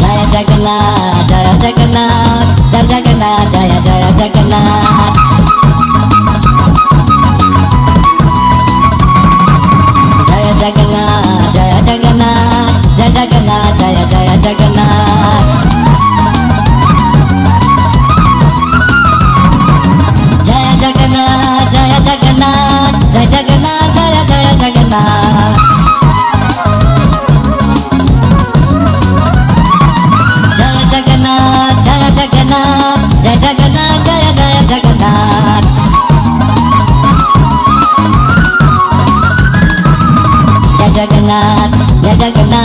Jai Jagannath Jai Jagannath Jai Jagannath Jai Jagannath, Jaya Jaya Jagannath. Jaya Jagannath, Jaya Jagannath, Jaya Jagannath, Jaya Jaya Jagannath. Jaya Jagannath, Jaya Jagannath, Jaya Jagannath, Jaya Jaya Jagannath. Jai Jagannath, Jai Jagannath